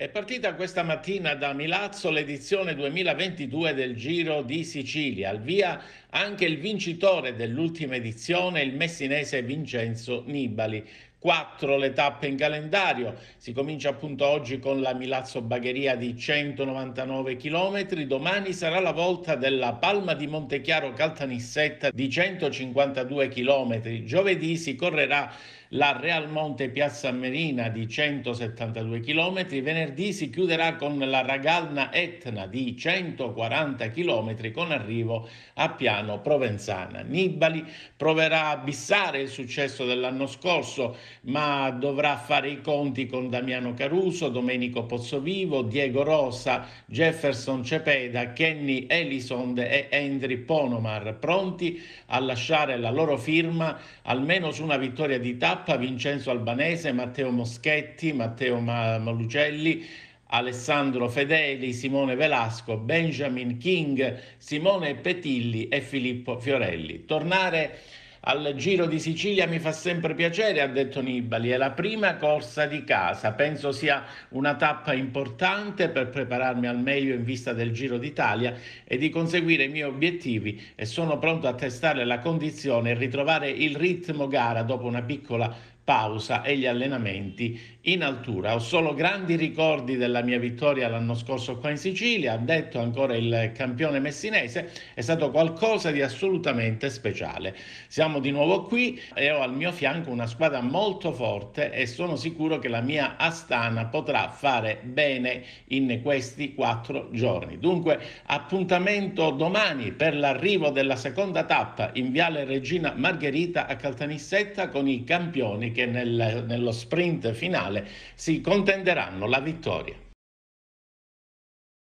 È partita questa mattina da Milazzo l'edizione 2022 del Giro di Sicilia. Al via anche il vincitore dell'ultima edizione, il messinese Vincenzo Nibali. Quattro le tappe in calendario, si comincia appunto oggi con la Milazzo Bagheria di 199 km, domani sarà la volta della Palma di Montechiaro Caltanissetta di 152 km, giovedì si correrà la Real Monte Piazza Merina di 172 km, venerdì si chiuderà con la Ragalna Etna di 140 km con arrivo a Piano Provenzana. Nibali proverà a bissare il successo dell'anno scorso, ma dovrà fare i conti con Damiano Caruso, Domenico Pozzovivo, Diego Rosa, Jefferson Cepeda, Kenny Elisonde e Henry Ponomar, pronti a lasciare la loro firma almeno su una vittoria di tappa Vincenzo Albanese, Matteo Moschetti, Matteo Malucelli, Alessandro Fedeli, Simone Velasco, Benjamin King, Simone Petilli e Filippo Fiorelli. Tornare al Giro di Sicilia mi fa sempre piacere, ha detto Nibali, è la prima corsa di casa, penso sia una tappa importante per prepararmi al meglio in vista del Giro d'Italia e di conseguire i miei obiettivi. E sono pronto a testare la condizione e ritrovare il ritmo gara dopo una piccola pausa e gli allenamenti in altura. Ho solo grandi ricordi della mia vittoria l'anno scorso qua in Sicilia, ha detto ancora il campione messinese, è stato qualcosa di assolutamente speciale. Siamo di nuovo qui e ho al mio fianco una squadra molto forte e sono sicuro che la mia Astana potrà fare bene in questi quattro giorni. Dunque appuntamento domani per l'arrivo della seconda tappa in Viale Regina Margherita a Caltanissetta con i campioni che nel, nello sprint finale si contenderanno la vittoria.